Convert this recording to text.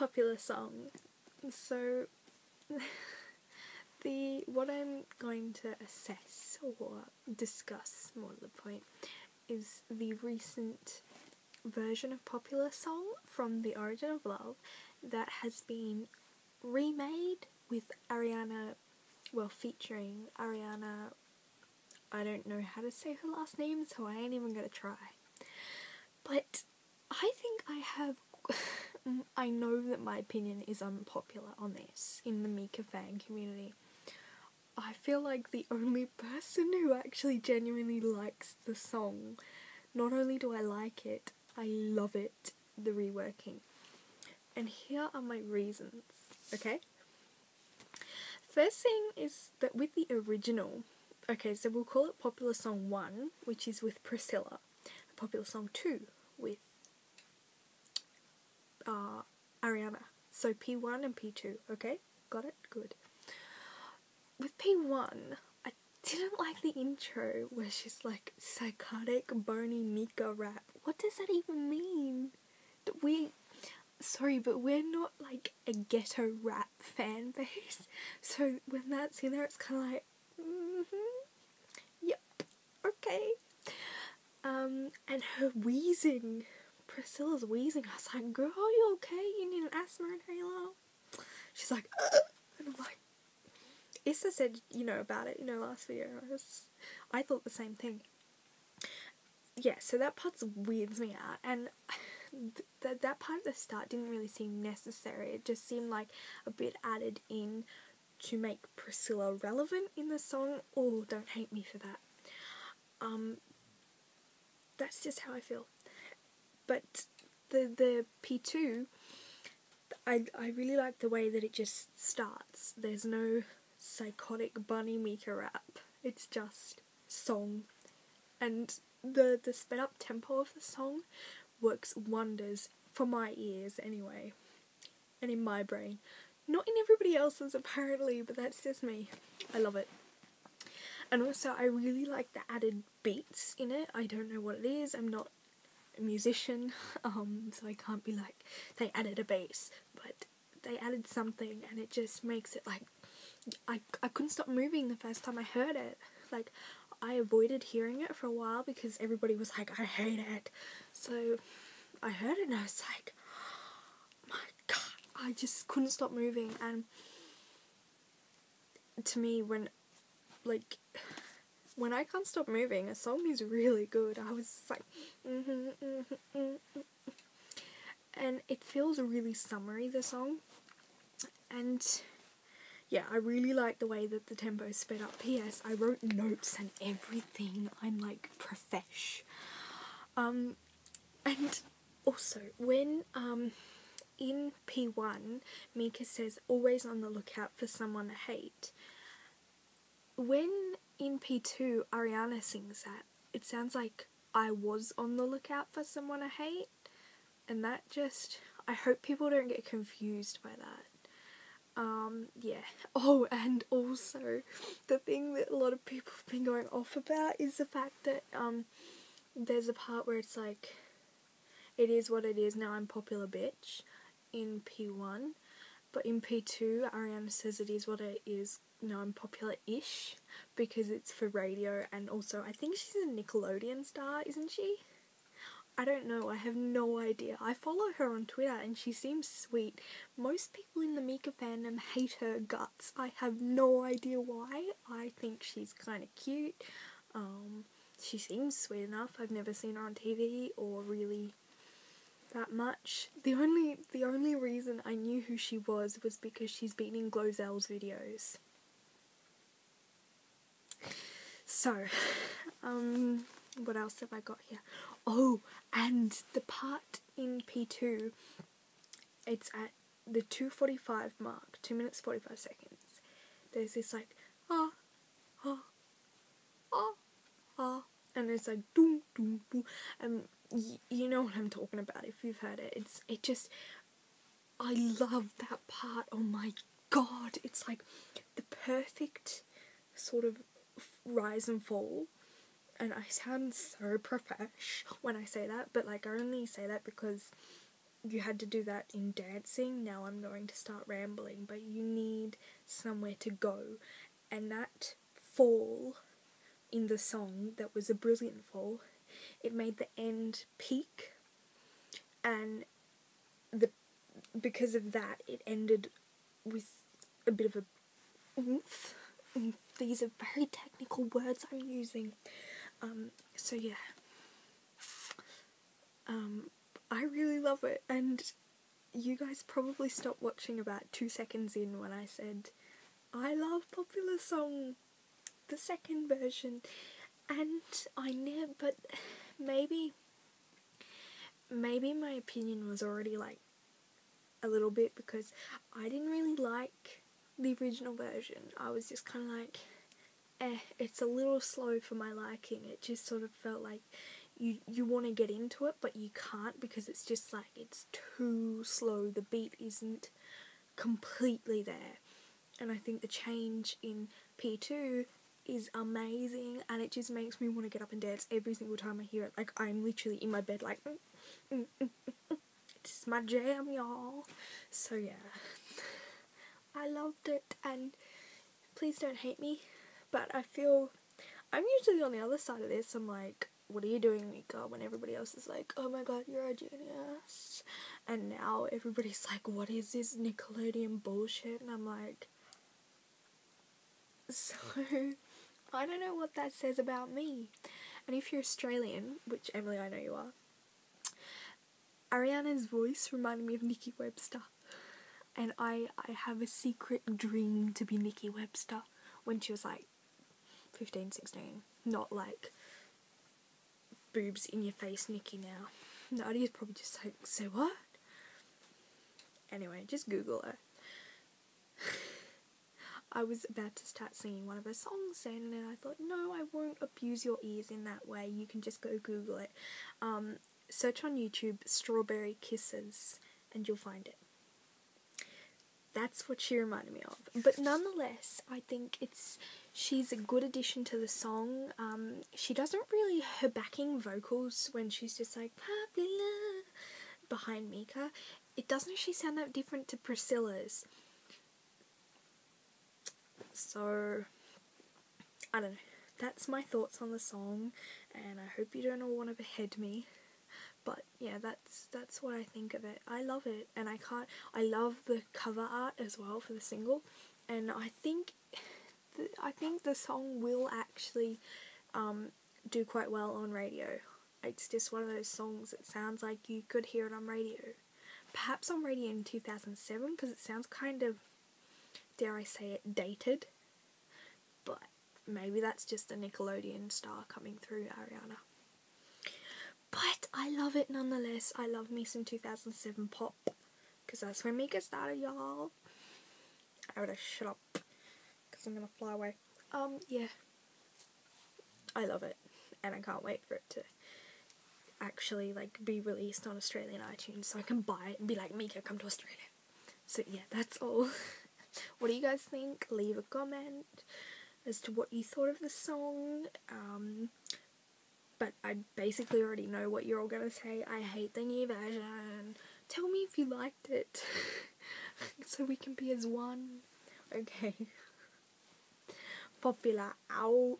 popular song. So the what I'm going to assess or discuss more to the point is the recent version of popular song from the origin of love that has been remade with Ariana well featuring Ariana I don't know how to say her last name so I ain't even gonna try. But I think I have Mm, I know that my opinion is unpopular on this in the Mika fan community. I feel like the only person who actually genuinely likes the song. Not only do I like it, I love it, the reworking. And here are my reasons, okay? First thing is that with the original, okay, so we'll call it Popular Song 1, which is with Priscilla, Popular Song 2 with uh, Ariana. So P1 and P2, okay? Got it? Good. With P1, I didn't like the intro where she's like psychotic, bony Mika rap. What does that even mean? That We, sorry, but we're not like a ghetto rap fan base. So when that's in there, it's kind of like, mm-hmm, yep, okay. Um, and her wheezing Priscilla's wheezing. I was like, girl, are you okay? You need an asthma inhaler? She's like, Ugh. and I'm like, Issa said, you know, about it, you know, last video. I, was, I thought the same thing. Yeah, so that part weirds me out. And th- that part at the start didn't really seem necessary. It just seemed like a bit added in to make Priscilla relevant in the song. Oh, don't hate me for that. Um, that's just how I feel. But the the P2, I I really like the way that it just starts. There's no psychotic bunny Mika rap. It's just song, and the the sped up tempo of the song works wonders for my ears anyway, and in my brain. Not in everybody else's apparently, but that's just me. I love it. And also, I really like the added beats in it. I don't know what it is. I'm not musician, um, so I can't be like they added a bass, but they added something, and it just makes it like I I couldn't stop moving the first time I heard it. Like I avoided hearing it for a while because everybody was like, I hate it. So I heard it and I was like, oh my god, I just couldn't stop moving. And to me, when like when I can't stop moving, a song is really good. I was like, mm-hmm, mm-hmm, mm-hmm. and it feels really summery. The song, and yeah, I really like the way that the tempo sped up. P.S. I wrote notes and everything. I'm like profesh. Um, and also when um in P1, Mika says always on the lookout for someone to hate. When in P2, Ariana sings that. It sounds like I was on the lookout for someone I hate, and that just. I hope people don't get confused by that. Um, yeah. Oh, and also, the thing that a lot of people have been going off about is the fact that, um, there's a part where it's like, it is what it is, now I'm popular bitch in P1, but in P2, Ariana says it is what it is, now I'm popular ish because it's for radio and also I think she's a Nickelodeon star, isn't she? I don't know, I have no idea. I follow her on Twitter and she seems sweet. Most people in the Mika fandom hate her guts. I have no idea why. I think she's kind of cute. Um, she seems sweet enough. I've never seen her on TV or really that much. The only the only reason I knew who she was was because she's been in Glozell's videos. So, um, what else have I got here? Oh, and the part in P2, it's at the 2.45 mark, 2 minutes 45 seconds. There's this like, ah, ah, ah, ah, and it's like, doom, doom, doom, and you know what I'm talking about if you've heard it. It's, it just, I love that part. Oh my god, it's like the perfect sort of rise and fall. And I sound so profesh when I say that, but like I only say that because you had to do that in dancing. Now I'm going to start rambling, but you need somewhere to go. And that fall in the song that was a brilliant fall, it made the end peak and the because of that it ended with a bit of a oomph. oomph. These are very technical words I'm using. Um, so yeah. Um, I really love it, and you guys probably stopped watching about two seconds in when I said, I love popular song, the second version, and I never, but maybe, maybe my opinion was already like a little bit because I didn't really like the original version. I was just kind of like, eh, it's a little slow for my liking. It just sort of felt like you you want to get into it but you can't because it's just like it's too slow the beat isn't completely there and i think the change in p2 is amazing and it just makes me want to get up and dance every single time i hear it like i'm literally in my bed like mm, mm, mm. it's my jam y'all so yeah i loved it and please don't hate me but i feel i'm usually on the other side of this i'm like what are you doing, Mika? When everybody else is like, oh my god, you're a genius. And now everybody's like, what is this Nickelodeon bullshit? And I'm like, so I don't know what that says about me. And if you're Australian, which Emily, I know you are, Ariana's voice reminded me of Nikki Webster. And I, I have a secret dream to be Nikki Webster when she was like 15, 16. Not like boobs in your face Nikki now. Nadia's probably just like, say what? Anyway, just Google her. I was about to start singing one of her songs and then I thought, no, I won't abuse your ears in that way. You can just go Google it. Um, search on YouTube Strawberry Kisses and you'll find it. That's what she reminded me of. But nonetheless, I think it's she's a good addition to the song. Um, she doesn't really her backing vocals when she's just like popular behind Mika. It doesn't she sound that different to Priscilla's. So I don't know. That's my thoughts on the song, and I hope you don't all want to behead me. But yeah, that's that's what I think of it. I love it, and I can't. I love the cover art as well for the single, and I think I think the song will actually um, do quite well on radio. It's just one of those songs that sounds like you could hear it on radio. Perhaps on radio in 2007 because it sounds kind of, dare I say it, dated. But maybe that's just a Nickelodeon star coming through Ariana. But I love it nonetheless. I love me some 2007 pop because that's when Mika started, y'all. I would have shut up because I'm gonna fly away. Um, yeah. I love it, and I can't wait for it to actually like be released on Australian iTunes so I can buy it and be like, Mika, come to Australia. So yeah, that's all. what do you guys think? Leave a comment as to what you thought of the song. Um, but I basically already know what you're all gonna say. I hate the new version. Tell me if you liked it, so we can be as one. Okay popular out